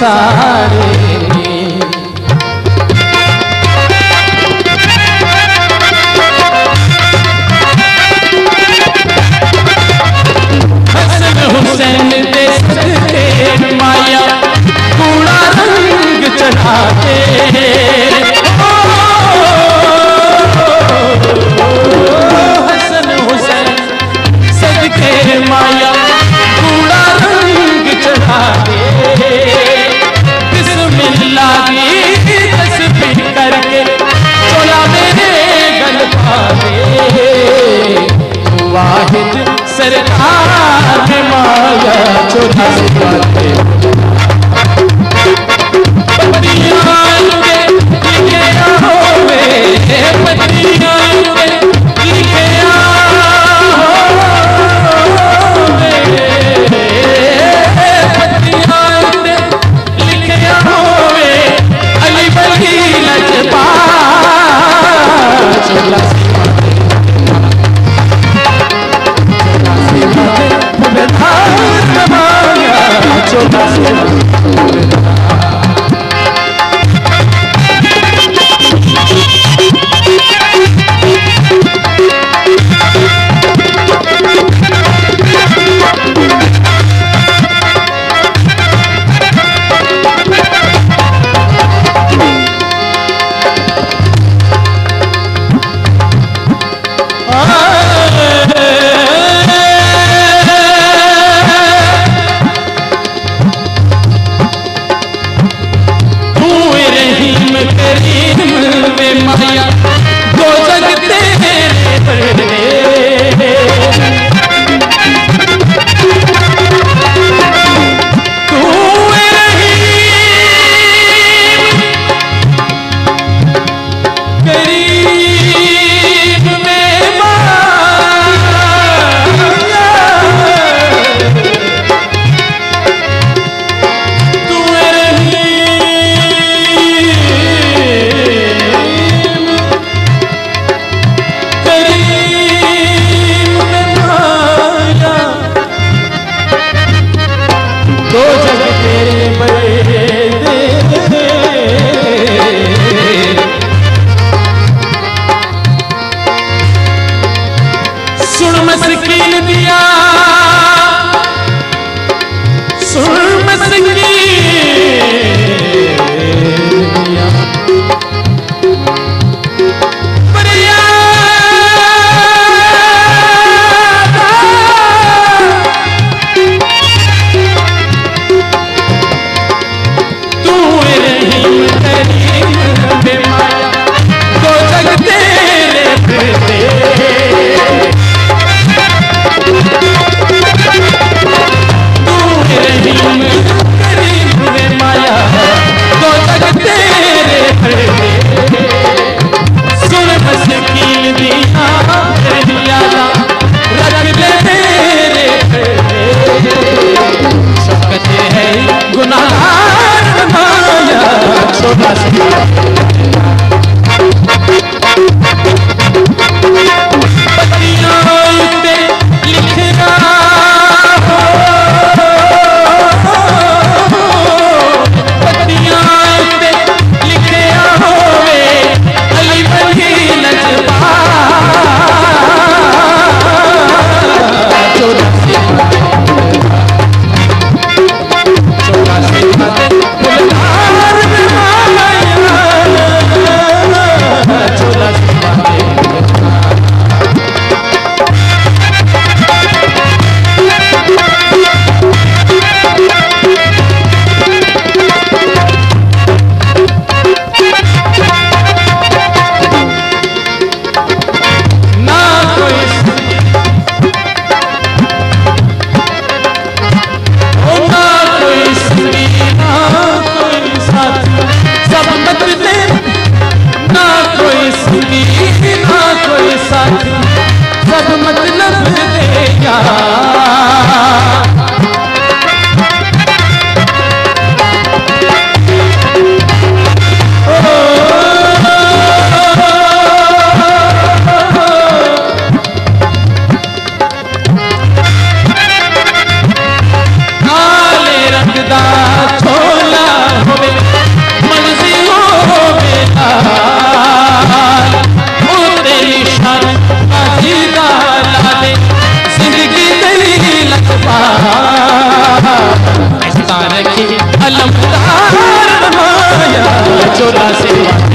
सारे पावे। वाहिद सरकार माया चुरा Georgia. कितना कोई साथी सब मतलब दे जा नमदार बनाया चौदह से